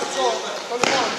Grazie.